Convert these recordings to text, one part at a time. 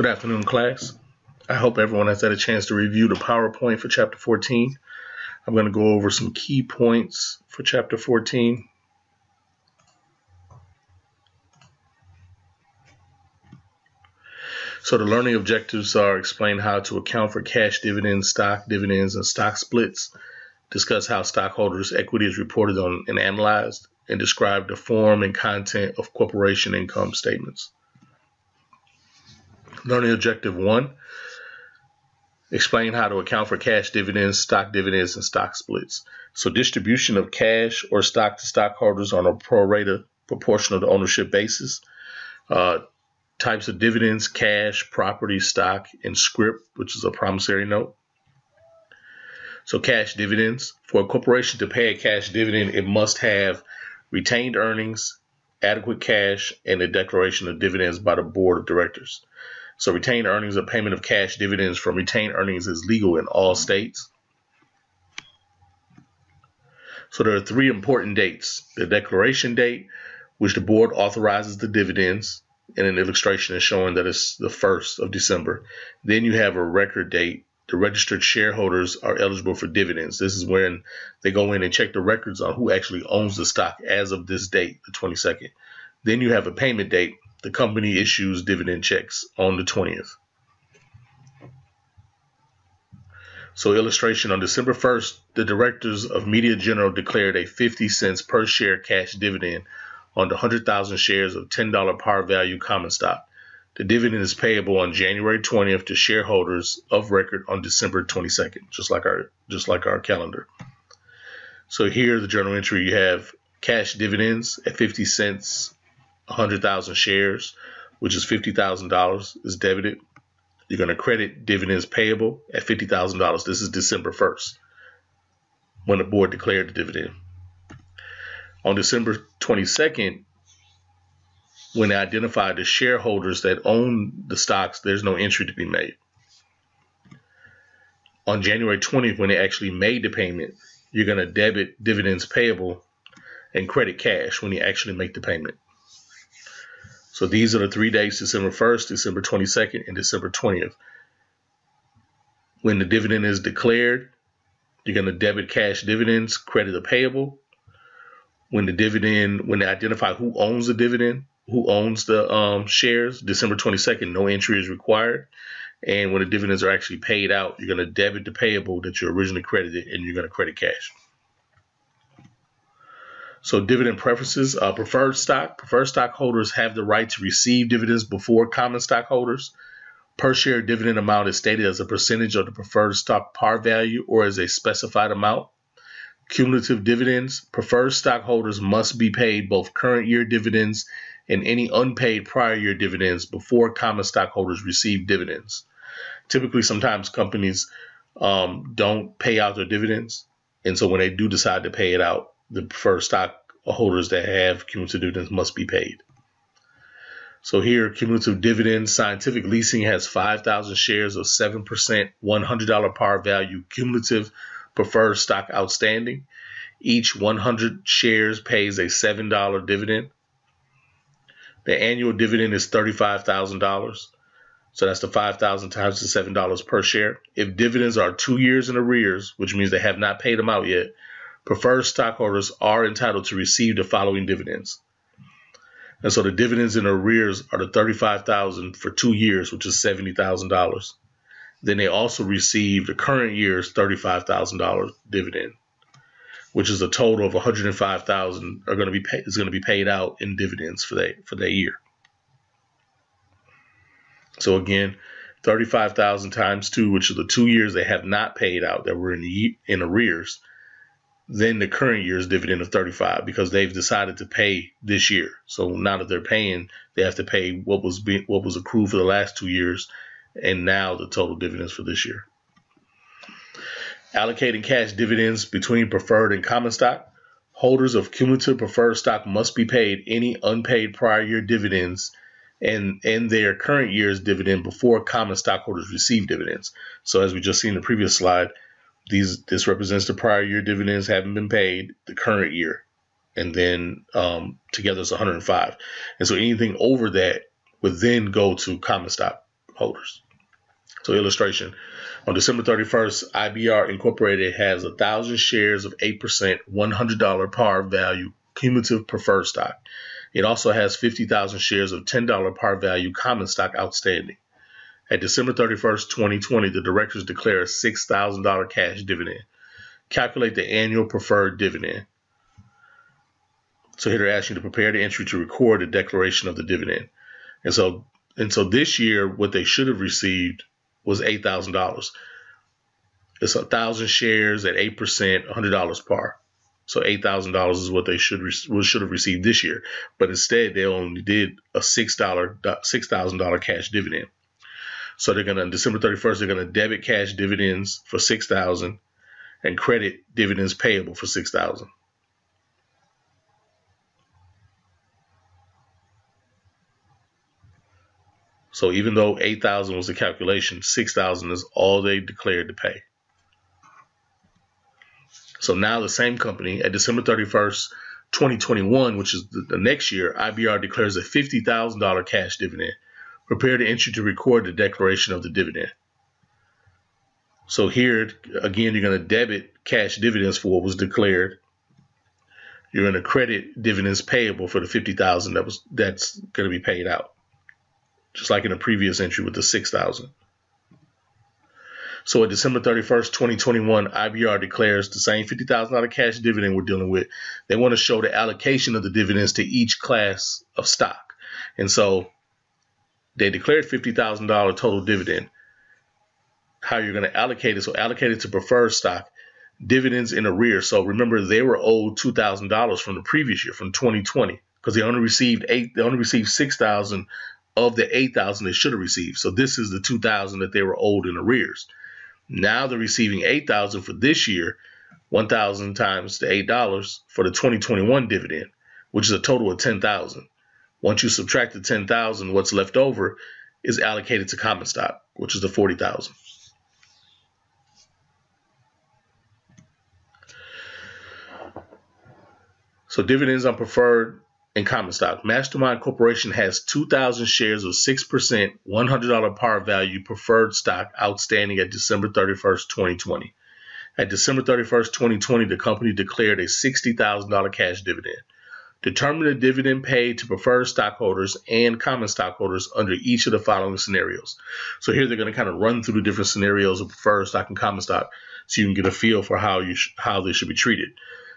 Good afternoon, class. I hope everyone has had a chance to review the PowerPoint for Chapter 14. I'm going to go over some key points for Chapter 14. So the learning objectives are explain how to account for cash dividends, stock dividends, and stock splits, discuss how stockholders' equity is reported on and analyzed, and describe the form and content of corporation income statements. Learning objective one, explain how to account for cash dividends, stock dividends, and stock splits. So distribution of cash or stock to stockholders on a pro rata proportional to ownership basis. Uh, types of dividends, cash, property, stock, and scrip, which is a promissory note. So cash dividends. For a corporation to pay a cash dividend, it must have retained earnings, adequate cash, and a declaration of dividends by the board of directors. So retained earnings or payment of cash dividends from retained earnings is legal in all states. So there are three important dates. The declaration date, which the board authorizes the dividends, and an illustration is showing that it's the 1st of December. Then you have a record date. The registered shareholders are eligible for dividends. This is when they go in and check the records on who actually owns the stock as of this date, the 22nd. Then you have a payment date the company issues dividend checks on the 20th. So illustration on December 1st, the directors of Media General declared a 50 cents per share cash dividend on the 100,000 shares of $10 par value common stock. The dividend is payable on January 20th to shareholders of record on December 22nd, just like our just like our calendar. So here the journal entry you have cash dividends at 50 cents 100,000 shares, which is $50,000 is debited. You're going to credit dividends payable at $50,000. This is December 1st when the board declared the dividend. On December 22nd, when they identified the shareholders that own the stocks, there's no entry to be made. On January 20th, when they actually made the payment, you're going to debit dividends payable and credit cash when you actually make the payment. So these are the three dates December 1st, December 22nd, and December 20th. When the dividend is declared, you're going to debit cash dividends, credit the payable. When the dividend, when they identify who owns the dividend, who owns the um, shares, December 22nd, no entry is required. And when the dividends are actually paid out, you're going to debit the payable that you originally credited and you're going to credit cash. So dividend preferences, uh, preferred stock. Preferred stockholders have the right to receive dividends before common stockholders. Per share dividend amount is stated as a percentage of the preferred stock par value or as a specified amount. Cumulative dividends. Preferred stockholders must be paid both current year dividends and any unpaid prior year dividends before common stockholders receive dividends. Typically, sometimes companies um, don't pay out their dividends. And so when they do decide to pay it out, the preferred stock holders that have cumulative dividends must be paid. So here, cumulative dividends, scientific leasing has 5,000 shares of 7%, $100 par value cumulative preferred stock outstanding. Each 100 shares pays a $7 dividend. The annual dividend is $35,000. So that's the 5,000 times the $7 per share. If dividends are two years in arrears, which means they have not paid them out yet, preferred stockholders are entitled to receive the following dividends. And so the dividends in arrears are the 35000 for two years, which is $70,000. Then they also receive the current year's $35,000 dividend, which is a total of 105,000 are going to be paid, is going to be paid out in dividends for that for that year. So again, 35,000 times 2, which are the 2 years they have not paid out that were in the, in arrears than the current year's dividend of 35 because they've decided to pay this year. So now that they're paying, they have to pay what was what was accrued for the last two years, and now the total dividends for this year. Allocating cash dividends between preferred and common stock. Holders of cumulative preferred stock must be paid any unpaid prior year dividends and and their current year's dividend before common stockholders receive dividends. So as we just seen in the previous slide, these this represents the prior year dividends haven't been paid the current year, and then um, together it's 105. And so anything over that would then go to common stock holders. So illustration, on December 31st, IBR Incorporated has a thousand shares of 8% $100 par value cumulative preferred stock. It also has 50,000 shares of $10 par value common stock outstanding. At December 31st, 2020, the directors declare a $6,000 cash dividend. Calculate the annual preferred dividend. So here they're asking you to prepare the entry to record the declaration of the dividend. And so and so this year, what they should have received was eight thousand dollars. It's a thousand shares at eight percent, hundred dollars par. So eight thousand dollars is what they should should have received this year, but instead they only did a six dollar six thousand dollar cash dividend. So they're gonna December thirty first they're gonna debit cash dividends for six thousand, and credit dividends payable for six thousand. So even though 8,000 was the calculation, 6,000 is all they declared to pay. So now the same company at December 31st, 2021, which is the next year, IBR declares a $50,000 cash dividend. Prepare the entry to record the declaration of the dividend. So here, again, you're going to debit cash dividends for what was declared. You're going to credit dividends payable for the 50,000 that was that's going to be paid out just like in the previous entry with the 6,000. So at December 31st, 2021, IBR declares the same $50,000 cash dividend we're dealing with. They want to show the allocation of the dividends to each class of stock. And so they declared $50,000 total dividend. How you're going to allocate it. So allocate it to preferred stock, dividends in arrears. So remember, they were owed $2,000 from the previous year, from 2020, because they only received eight, they only received 6,000 of the 8,000 they should have received. So this is the 2,000 that they were owed in arrears. Now they're receiving 8,000 for this year, 1,000 times the $8 for the 2021 dividend, which is a total of 10,000. Once you subtract the 10,000, what's left over is allocated to common stock, which is the 40,000. So dividends on preferred and common stock. Mastermind Corporation has 2,000 shares of 6% $100 par value preferred stock outstanding at December 31st, 2020. At December 31st, 2020, the company declared a $60,000 cash dividend. Determine the dividend paid to preferred stockholders and common stockholders under each of the following scenarios. So here they're going to kind of run through the different scenarios of preferred stock and common stock so you can get a feel for how you how they should be treated.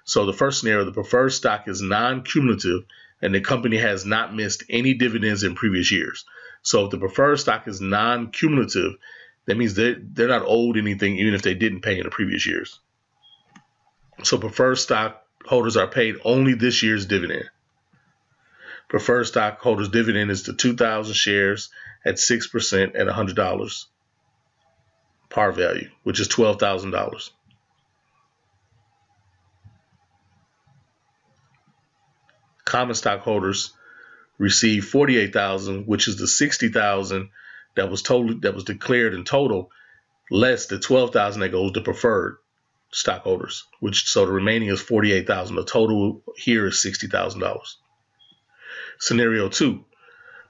So the first scenario, the preferred stock is non-cumulative and the company has not missed any dividends in previous years. So if the preferred stock is non-cumulative, that means they're, they're not owed anything even if they didn't pay in the previous years. So preferred stock holders are paid only this year's dividend. Preferred stockholders dividend is the 2,000 shares at 6% at $100 par value, which is $12,000. common stockholders received 48,000, which is the 60,000 that was that was declared in total, less the 12,000 that goes to preferred stockholders, which so the remaining is 48,000. The total here is $60,000. Scenario 2.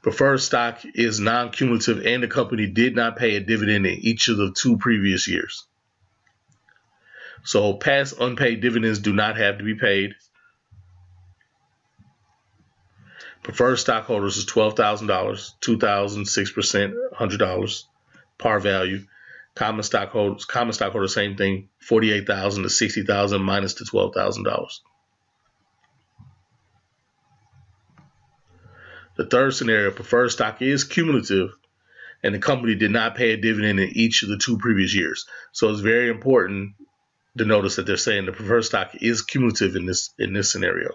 Preferred stock is non-cumulative and the company did not pay a dividend in each of the two previous years. So past unpaid dividends do not have to be paid. Preferred stockholders is twelve thousand dollars, two thousand six percent, hundred dollars, par value. Common stockholders, common stockholders, same thing, forty-eight thousand to sixty thousand minus the twelve thousand dollars. The third scenario, preferred stock is cumulative, and the company did not pay a dividend in each of the two previous years. So it's very important to notice that they're saying the preferred stock is cumulative in this in this scenario.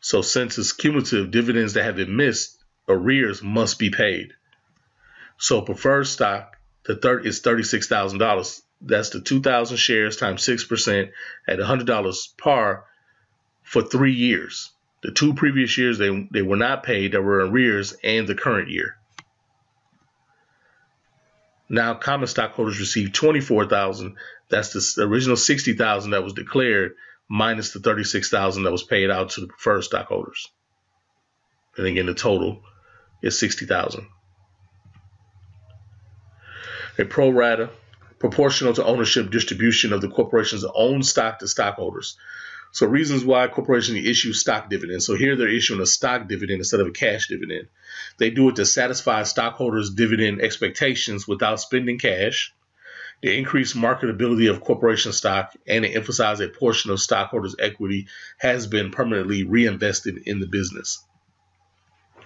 So since it's cumulative, dividends that have been missed, arrears must be paid. So preferred stock, the third is thirty-six thousand dollars. That's the two thousand shares times six percent at hundred dollars par for three years. The two previous years they they were not paid, they were in arrears, and the current year. Now common stockholders receive twenty-four thousand. That's the original sixty thousand that was declared minus the 36,000 that was paid out to the preferred stockholders. And again, the total is 60,000. A pro rata proportional to ownership distribution of the corporation's own stock to stockholders. So reasons why corporations issue stock dividends. So here they're issuing a stock dividend instead of a cash dividend. They do it to satisfy stockholders' dividend expectations without spending cash. They increase marketability of corporation stock and they emphasize a portion of stockholders' equity has been permanently reinvested in the business.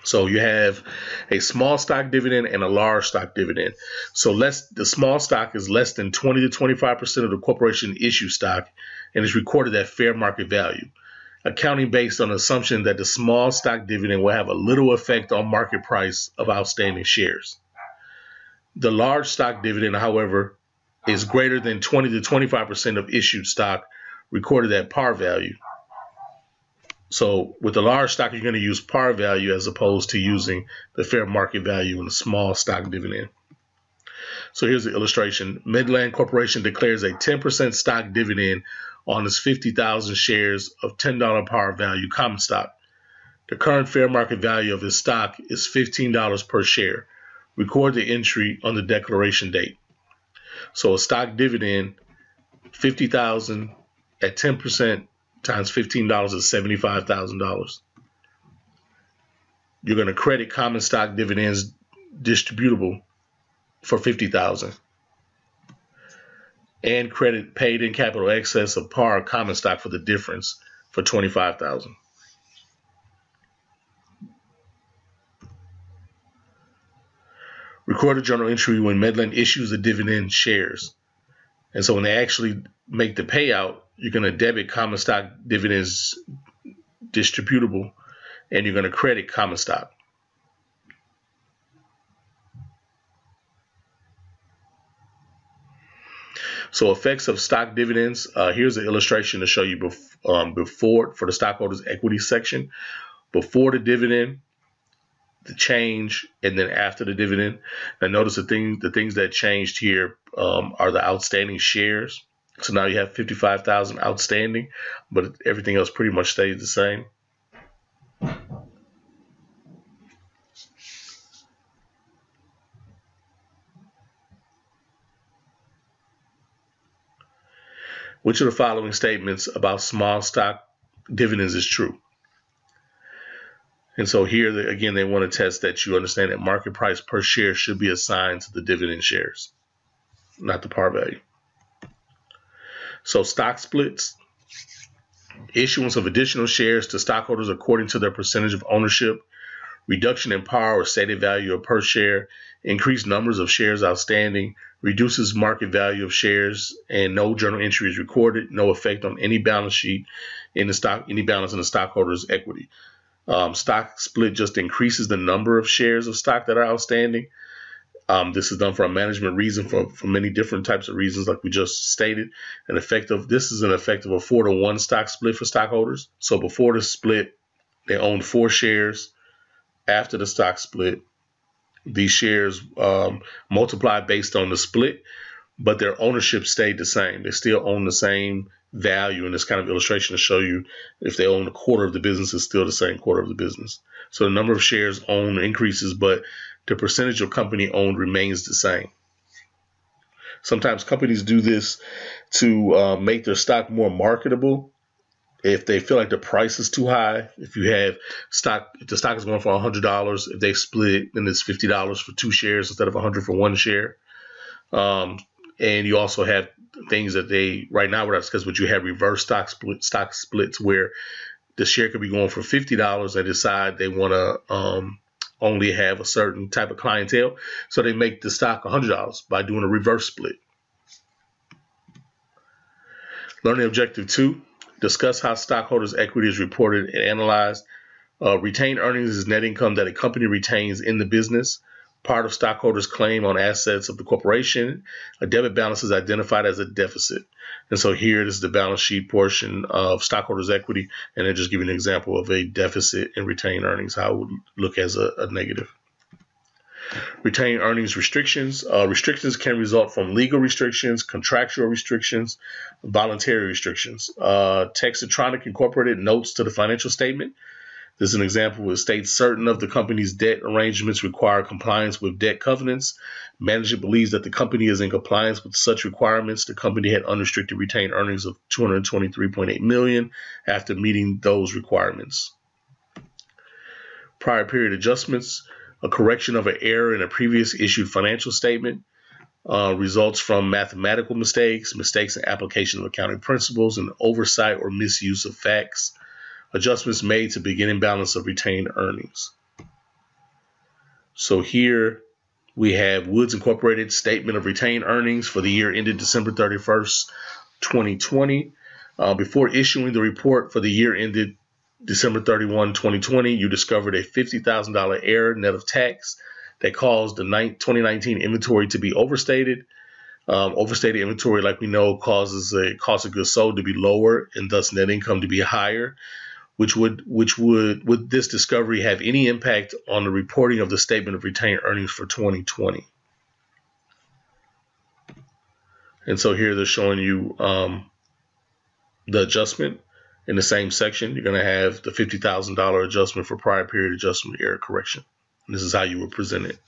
So you have a small stock dividend and a large stock dividend. So less the small stock is less than 20 to 25 percent of the corporation issue stock and is recorded at fair market value. Accounting based on the assumption that the small stock dividend will have a little effect on market price of outstanding shares. The large stock dividend, however, is greater than 20 to 25 percent of issued stock recorded at par value. So with the large stock, you're going to use par value as opposed to using the fair market value in a small stock dividend. So here's the illustration. Midland Corporation declares a 10% stock dividend on its 50,000 shares of $10 par value common stock. The current fair market value of its stock is $15 per share. Record the entry on the declaration date. So a stock dividend, 50,000 at 10% times $15 is $75,000. You're going to credit common stock dividends distributable for 50,000 and credit paid in capital excess of par common stock for the difference for 25,000. Record a journal entry when Medland issues the dividend shares. And so when they actually make the payout, you're going to debit common stock dividends distributable and you're going to credit common stock. So effects of stock dividends. Uh, here's an illustration to show you bef um, before for the stockholders equity section. Before the dividend, the change, and then after the dividend. Now notice the things the things that changed here um, are the outstanding shares. So now you have 55,000 outstanding, but everything else pretty much stays the same. Which of the following statements about small stock dividends is true? And so here, again, they want to test that you understand that market price per share should be assigned to the dividend shares, not the par value. So stock splits, issuance of additional shares to stockholders according to their percentage of ownership, reduction in par or stated value per share, increased numbers of shares outstanding, reduces market value of shares, and no journal entry is recorded, no effect on any balance sheet in the stock, any balance in the stockholders' equity. Um, stock split just increases the number of shares of stock that are outstanding. Um, this is done for a management reason, for, for many different types of reasons, like we just stated. An effective this is an effective a four to one stock split for stockholders. So before the split, they owned four shares. After the stock split, these shares um, multiplied based on the split, but their ownership stayed the same. They still own the same value in this kind of illustration to show you if they own a quarter of the business, it's still the same quarter of the business. So the number of shares owned increases, but the percentage of company owned remains the same. Sometimes companies do this to uh, make their stock more marketable. If they feel like the price is too high, if you have stock, if the stock is going for $100, if they split, then it's $50 for two shares instead of 100 for one share. Um, and you also have things that they right now that's because what you have reverse stock split stock splits where the share could be going for fifty dollars. They decide they want to um, only have a certain type of clientele. So they make the stock $100 by doing a reverse split. Learning objective two, discuss how stockholders' equity is reported and analyzed. Uh, retained earnings is net income that a company retains in the business. Part of stockholders' claim on assets of the corporation. A debit balance is identified as a deficit. And so here is the balance sheet portion of stockholders' equity, and then just give you an example of a deficit in retained earnings, how it would look as a, a negative. Retained earnings restrictions. Uh, restrictions can result from legal restrictions, contractual restrictions, voluntary restrictions. Uh, Tektronix Incorporated notes to the financial statement This is an example where it states certain of the company's debt arrangements require compliance with debt covenants. Management believes that the company is in compliance with such requirements. The company had unrestricted retained earnings of 223.8 million after meeting those requirements. Prior period adjustments, a correction of an error in a previous issued financial statement, uh, results from mathematical mistakes, mistakes in application of accounting principles, and oversight or misuse of facts adjustments made to beginning balance of retained earnings. So here we have Woods Incorporated statement of retained earnings for the year ended December 31st, 2020. Uh, before issuing the report for the year ended December 31, 2020, you discovered a $50,000 error net of tax that caused the 2019 inventory to be overstated. Um, overstated inventory, like we know, causes a cost of goods sold to be lower and thus net income to be higher which would which would would this discovery have any impact on the reporting of the statement of retained earnings for 2020? And so here they're showing you um, the adjustment in the same section. You're going to have the $50,000 adjustment for prior period adjustment error correction. And this is how you would present it.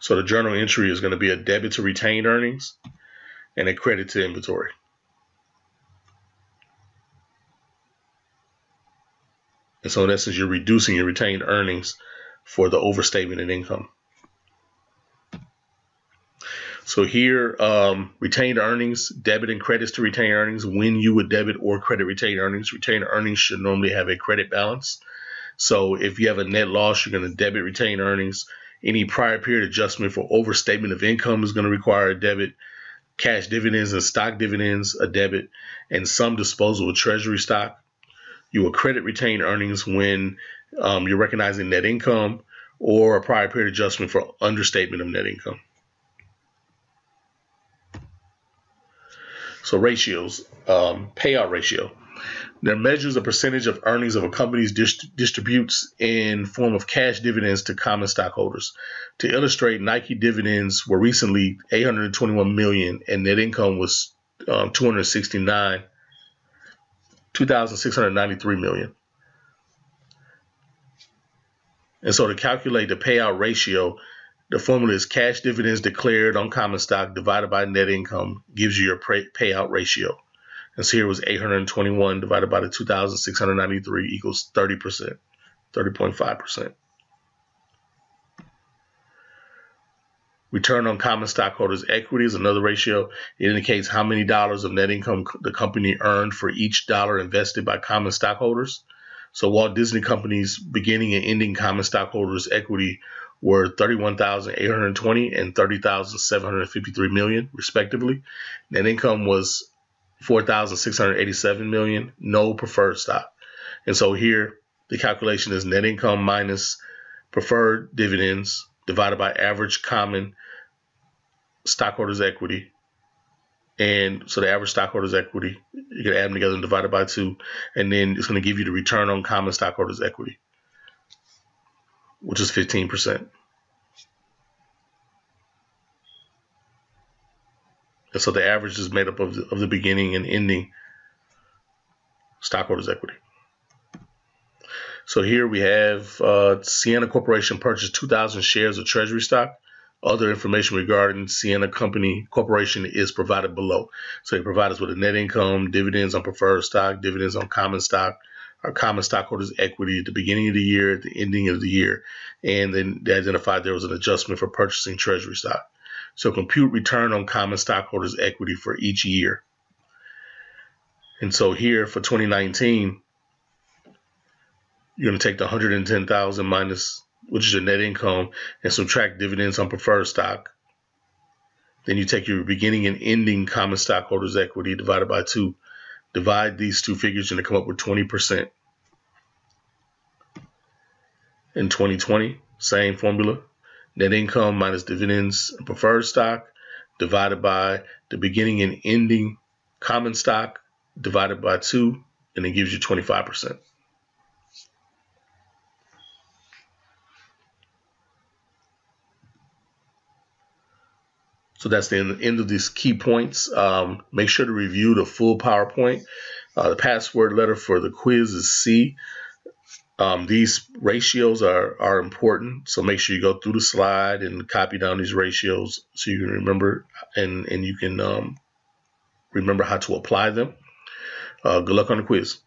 So the journal entry is going to be a debit to retained earnings and a credit to inventory. And so in essence, you're reducing your retained earnings for the overstatement in income. So here, um, retained earnings, debit and credits to retained earnings. When you would debit or credit retained earnings, retained earnings should normally have a credit balance. So if you have a net loss, you're going to debit retained earnings. Any prior period adjustment for overstatement of income is going to require a debit. Cash dividends and stock dividends, a debit, and some disposal of treasury stock you will credit retained earnings when um, you're recognizing net income or a prior period adjustment for understatement of net income. So ratios, um, payout ratio. There measures a percentage of earnings of a company's dist- distributes in form of cash dividends to common stockholders. To illustrate, Nike dividends were recently 821 million, and net income was um, 269 2,693 million. And so to calculate the payout ratio, the formula is cash dividends declared on common stock divided by net income gives you your payout ratio. And so here was 821 divided by the 2,693 equals 30%, 30.5%. Return on common stockholders' equity is another ratio. It indicates how many dollars of net income the company earned for each dollar invested by common stockholders. So Walt Disney Company's beginning and ending common stockholders' equity were 31,820 and 30,753 million, respectively. Net income was 4,687 million, no preferred stock. And so here the calculation is net income minus preferred dividends divided by average common stockholders' equity. And so the average stockholders' equity, you can add them together and divide it by two. And then it's going to give you the return on common stockholders' equity, which is 15%. And so the average is made up of the, of the beginning and ending stockholders' equity. So here we have uh, Sienna Corporation purchased 2,000 shares of treasury stock other information regarding Sienna Company Corporation is provided below. So they provide us with a net income, dividends on preferred stock, dividends on common stock, our common stockholders' equity at the beginning of the year, at the ending of the year, and then they identified there was an adjustment for purchasing treasury stock. So compute return on common stockholders' equity for each year. And so here for 2019, you're going to take the 110,000 minus which is your net income, and subtract dividends on preferred stock. Then you take your beginning and ending common stockholders' equity divided by two. Divide these two figures and to come up with 20%. In 2020, same formula. Net income minus dividends and preferred stock divided by the beginning and ending common stock divided by two, and it gives you 25%. So that's the end of these key points. Um, make sure to review the full PowerPoint. Uh, the password letter for the quiz is C. Um, these ratios are, are important, so make sure you go through the slide and copy down these ratios so you can remember and, and you can um, remember how to apply them. Uh, good luck on the quiz.